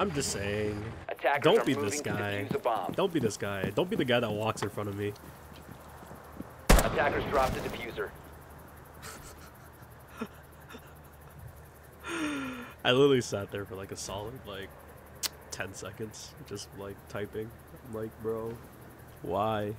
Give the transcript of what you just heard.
I'm just saying. Attackers Don't be this guy. Don't be this guy. Don't be the guy that walks in front of me. Attackers dropped the defuser. I literally sat there for like a solid like 10 seconds, just like typing. I'm like, bro, why?